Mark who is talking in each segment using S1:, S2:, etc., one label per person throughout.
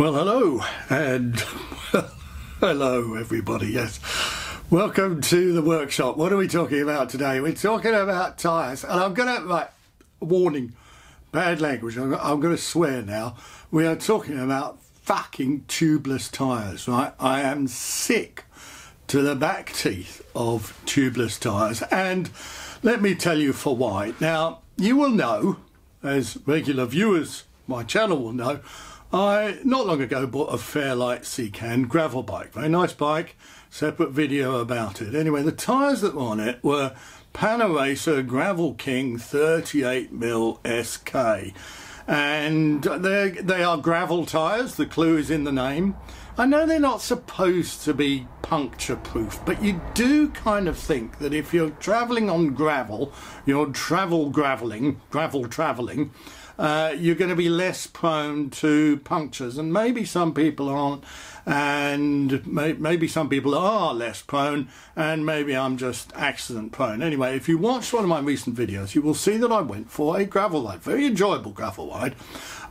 S1: Well, hello, and hello, everybody. Yes, welcome to the workshop. What are we talking about today? We're talking about tyres, and I'm gonna like warning, bad language. I'm, I'm gonna swear now. We are talking about fucking tubeless tyres, right? I am sick to the back teeth of tubeless tyres, and let me tell you for why. Now, you will know, as regular viewers, my channel will know. I not long ago bought a Fairlight Secan gravel bike. Very nice bike. Separate video about it. Anyway, the tyres that were on it were Panaracer Gravelking 38mm SK. And they they are gravel tyres. The clue is in the name. I know they're not supposed to be puncture proof, but you do kind of think that if you're travelling on gravel, you're travel graveling, gravel travelling, uh, you're going to be less prone to punctures. And maybe some people aren't, and may, maybe some people are less prone, and maybe I'm just accident prone. Anyway, if you watched one of my recent videos, you will see that I went for a gravel ride, very enjoyable gravel ride,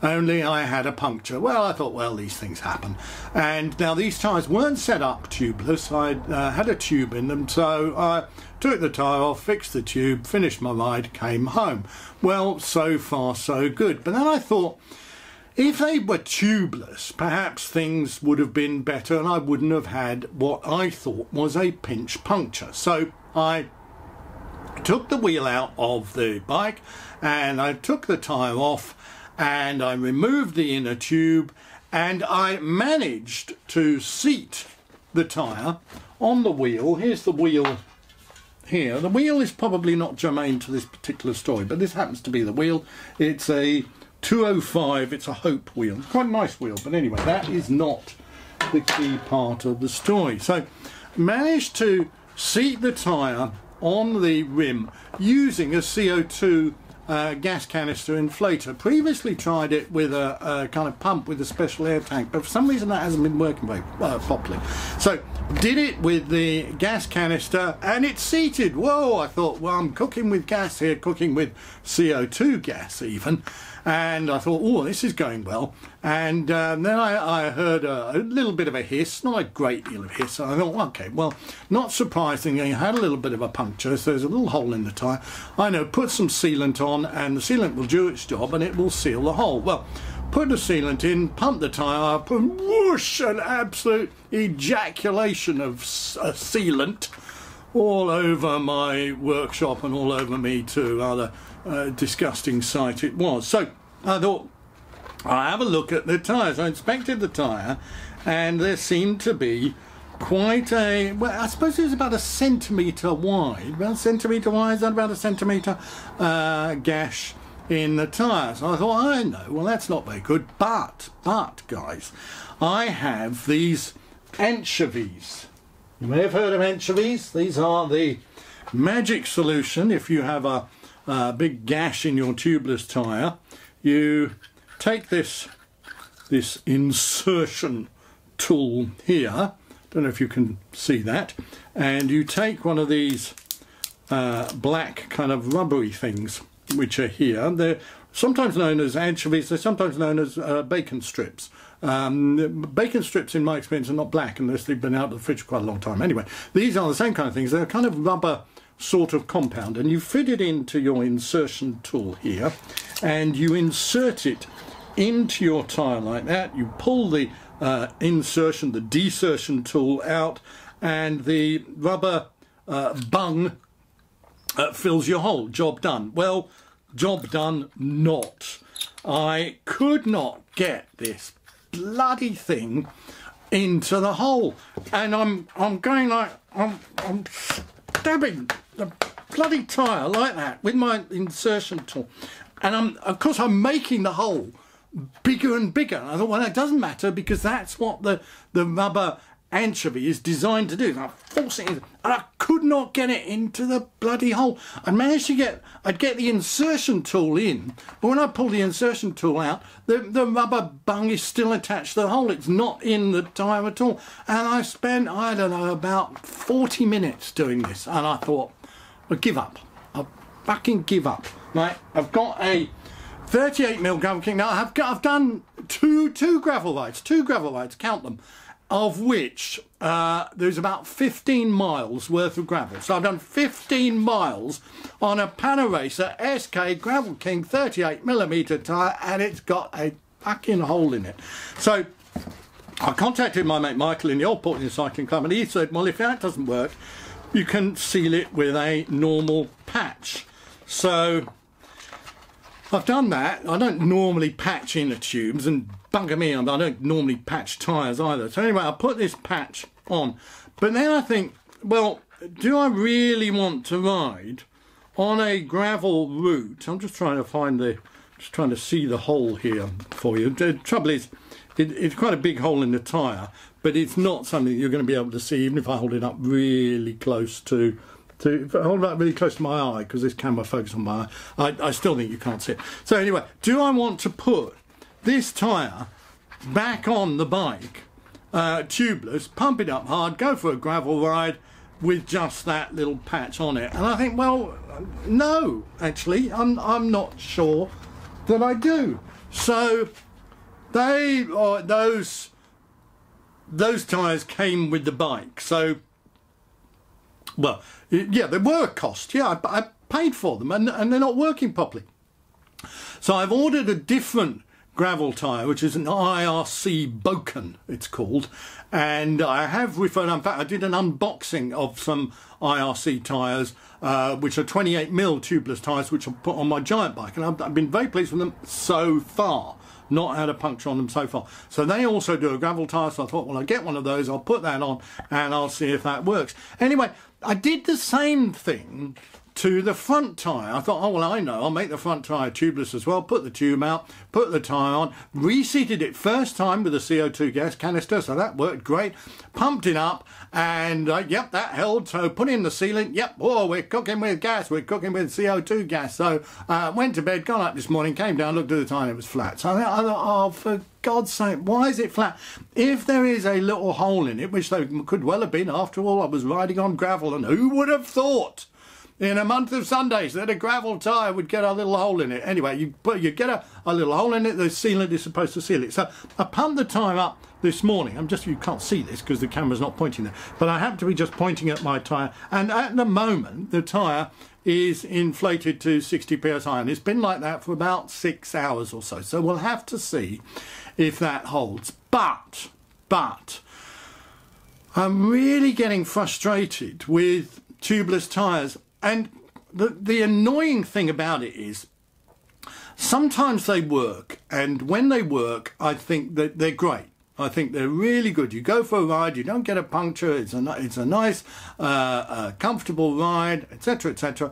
S1: only I had a puncture. Well, I thought, well, these things happen. And now these tyres weren't set up tubeless, I uh, had a tube in them, so I took the tyre off, fixed the tube, finished my ride, came home. Well, so far so good. But then I thought, if they were tubeless, perhaps things would have been better and I wouldn't have had what I thought was a pinch puncture. So I took the wheel out of the bike and I took the tyre off and I removed the inner tube and I managed to seat the tyre on the wheel. Here's the wheel here. The wheel is probably not germane to this particular story, but this happens to be the wheel. It's a 205, it's a Hope wheel. Quite a nice wheel, but anyway, that is not the key part of the story. So, managed to seat the tyre on the rim using a CO2 uh, gas canister inflator. Previously tried it with a, a, kind of pump with a special air tank, but for some reason that hasn't been working very uh, properly. So did it with the gas canister and it's seated. Whoa, I thought, well, I'm cooking with gas here, cooking with CO2 gas even and I thought, oh, this is going well. And um, then I, I heard a, a, little bit of a hiss, not a great deal of hiss. I thought, okay, well, not surprisingly, I had a little bit of a puncture, so there's a little hole in the tyre. I know, put some sealant on, and the sealant will do its job, and it will seal the hole. Well, put the sealant in, pump the tyre up, and whoosh, an absolute ejaculation of sealant all over my workshop and all over me too. Rather uh, disgusting sight it was. So I thought I have a look at the tyres. I inspected the tyre, and there seemed to be quite a well. I suppose it was about a centimetre wide. About a centimetre wide. Is that about a centimetre uh, gash? in the tyre. So I thought, I know, well, that's not very good. But, but, guys, I have these anchovies. You may have heard of anchovies. These are the magic solution if you have a uh, big gash in your tubeless tyre, you take this this insertion tool here, don't know if you can see that, and you take one of these uh, black kind of rubbery things which are here. They're sometimes known as anchovies, they're sometimes known as uh, bacon strips. Um, bacon strips, in my experience, are not black unless they've been out of the fridge quite a long time. Anyway, these are the same kind of things. They're a kind of rubber sort of compound and you fit it into your insertion tool here and you insert it into your tyre like that you pull the uh, insertion the desertion tool out and the rubber uh, bung uh, fills your hole job done well job done not I could not get this bloody thing into the hole and I'm I'm going like I'm I'm stabbing the bloody tyre like that with my insertion tool. And I'm, of course, I'm making the hole bigger and bigger. And I thought, well, that doesn't matter because that's what the, the rubber anchovy is designed to do. And I'm forcing it, and I could not get it into the bloody hole. I managed to get, I'd get the insertion tool in, but when I pull the insertion tool out, the, the rubber bung is still attached to the hole. It's not in the tyre at all. And I spent, I don't know, about 40 minutes doing this. And I thought, I'll give up. I'll fucking give up. Right, I've got a 38 mil gravel king. Now I've I've done two two gravel rides, two gravel rides, count them, of which uh, there's about 15 miles worth of gravel. So I've done 15 miles on a Panaracer SK Gravelking 38 millimeter tyre, and it's got a fucking hole in it. So I contacted my mate Michael in the Old Portland Cycling Club, and he said, "Well, if that doesn't work, you can seal it with a normal patch." So I've done that. I don't normally patch inner tubes and bugger me, I don't normally patch tyres either. So anyway, I put this patch on. But then I think, well, do I really want to ride on a gravel route? I'm just trying to find the, just trying to see the hole here for you. The trouble is, it, it's quite a big hole in the tyre, but it's not something you're going to be able to see even if I hold it up really close to to hold that really close to my eye because this camera focuses on my eye, I, I still think you can't see it. So anyway, do I want to put this tyre back on the bike, uh, tubeless, pump it up hard, go for a gravel ride with just that little patch on it? And I think, well, no, actually, I'm, I'm not sure that I do. So they, uh, those, those tyres came with the bike. So well, yeah, they were a cost. Yeah, I, I paid for them and, and they're not working properly. So I've ordered a different gravel tyre, which is an IRC Boken, it's called. And I have referred, in fact, I did an unboxing of some IRC tyres, uh, which are 28 mil tubeless tyres, which I put on my giant bike. And I've, I've been very pleased with them so far not had a puncture on them so far. So they also do a gravel tyre, so I thought, well, I'll get one of those, I'll put that on, and I'll see if that works. Anyway, I did the same thing to the front tyre. I thought, oh, well, I know, I'll make the front tyre tubeless as well, put the tube out, put the tyre on, reseated it first time with a CO2 gas canister, so that worked great, pumped it up, and uh, yep, that held, so put in the sealant, yep, oh, we're cooking with gas, we're cooking with CO2 gas, so uh, went to bed, got up this morning, came down, looked at the tyre, it was flat. So I thought, oh, for God's sake, why is it flat? If there is a little hole in it, which there could well have been, after all, I was riding on gravel, and who would have thought in a month of Sundays that a gravel tyre would get a little hole in it. Anyway, you put you get a, a little hole in it, the sealant is supposed to seal it. So I pumped the tyre up this morning. I'm just, you can't see this because the camera's not pointing there, but I happen to be just pointing at my tyre. And at the moment, the tyre is inflated to 60 psi and it's been like that for about six hours or so. So we'll have to see if that holds. But, but, I'm really getting frustrated with tubeless tyres and the, the annoying thing about it is sometimes they work, and when they work, I think that they're great. I think they're really good. You go for a ride, you don't get a puncture. It's a it's a nice, uh, uh, comfortable ride, etc., etc.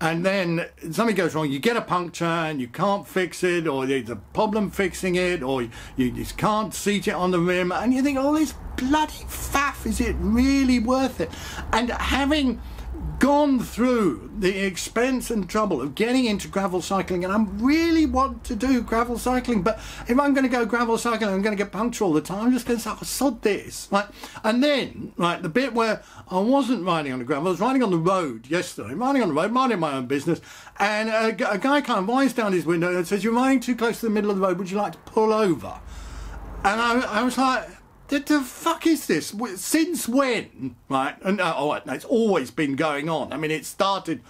S1: And then something goes wrong, you get a puncture and you can't fix it, or there's a problem fixing it, or you, you just can't seat it on the rim, and you think, oh, this bloody faff, is it really worth it? And having gone through the expense and trouble of getting into gravel cycling and I really want to do gravel cycling but if I'm going to go gravel cycling I'm going to get punctured all the time I'm just going to say oh, sod this. Right and then right the bit where I wasn't riding on the gravel I was riding on the road yesterday riding on the road minding my own business and a, a guy kind of winds down his window and says you're riding too close to the middle of the road would you like to pull over? And I, I was like the, the fuck is this? Since when? Right? And uh, oh, it's always been going on. I mean, it started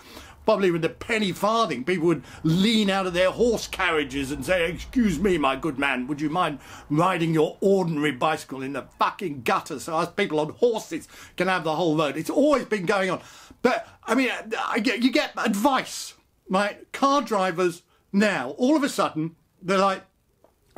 S1: probably with the penny farthing. People would lean out of their horse carriages and say, Excuse me, my good man, would you mind riding your ordinary bicycle in the fucking gutter so us people on horses can have the whole road? It's always been going on. But, I mean, I get, you get advice, right? Car drivers now, all of a sudden, they're like,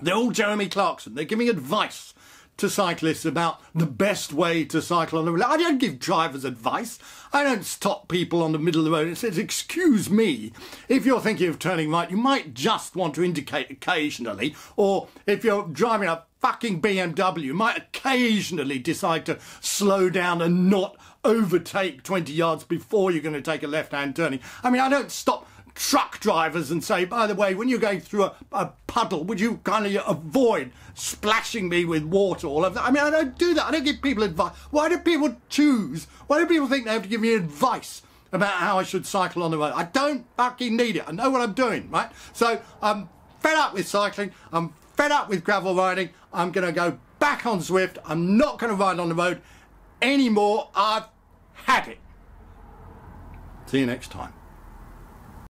S1: they're all Jeremy Clarkson. They're giving advice to cyclists about the best way to cycle on the road. I don't give drivers advice. I don't stop people on the middle of the road and says, excuse me, if you're thinking of turning right, you might just want to indicate occasionally, or if you're driving a fucking BMW, you might occasionally decide to slow down and not overtake 20 yards before you're going to take a left-hand turning. I mean, I don't stop truck drivers and say, by the way, when you're going through a, a puddle, would you kind of avoid splashing me with water all over? That? I mean, I don't do that. I don't give people advice. Why do people choose? Why do people think they have to give me advice? About how I should cycle on the road. I don't fucking need it. I know what I'm doing, right? So, I'm fed up with cycling. I'm fed up with gravel riding. I'm going to go back on Zwift. I'm not going to ride on the road anymore. I've had it. See you next time.